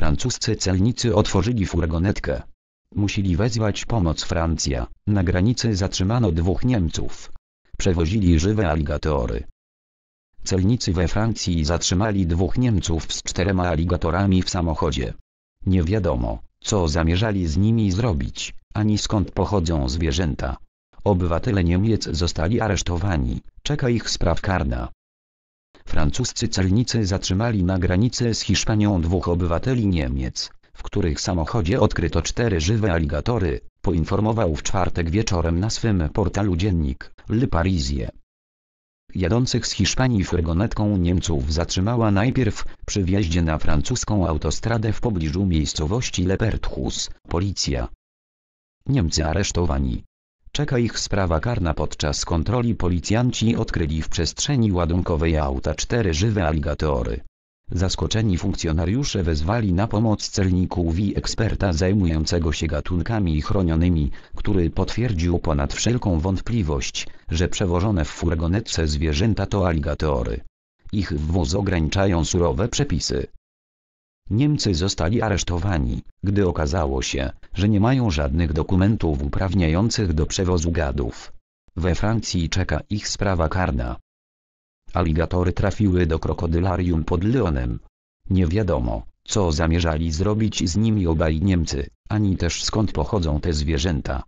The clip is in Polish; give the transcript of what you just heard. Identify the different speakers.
Speaker 1: Francuscy celnicy otworzyli furgonetkę. Musieli wezwać pomoc Francja. Na granicy zatrzymano dwóch Niemców. Przewozili żywe aligatory. Celnicy we Francji zatrzymali dwóch Niemców z czterema aligatorami w samochodzie. Nie wiadomo, co zamierzali z nimi zrobić, ani skąd pochodzą zwierzęta. Obywatele Niemiec zostali aresztowani, czeka ich spraw karna. Francuscy celnicy zatrzymali na granicy z Hiszpanią dwóch obywateli Niemiec, w których samochodzie odkryto cztery żywe aligatory, poinformował w czwartek wieczorem na swym portalu dziennik Le Parisien. Jadących z Hiszpanii furgonetką Niemców zatrzymała najpierw przy wjeździe na francuską autostradę w pobliżu miejscowości Leperthus, policja. Niemcy aresztowani. Czeka ich sprawa karna podczas kontroli policjanci odkryli w przestrzeni ładunkowej auta cztery żywe aligatory. Zaskoczeni funkcjonariusze wezwali na pomoc celników i eksperta zajmującego się gatunkami chronionymi, który potwierdził ponad wszelką wątpliwość, że przewożone w furgonetce zwierzęta to aligatory. Ich wwóz ograniczają surowe przepisy. Niemcy zostali aresztowani, gdy okazało się, że nie mają żadnych dokumentów uprawniających do przewozu gadów. We Francji czeka ich sprawa karna. Aligatory trafiły do krokodylarium pod Lyonem. Nie wiadomo, co zamierzali zrobić z nimi obaj Niemcy, ani też skąd pochodzą te zwierzęta.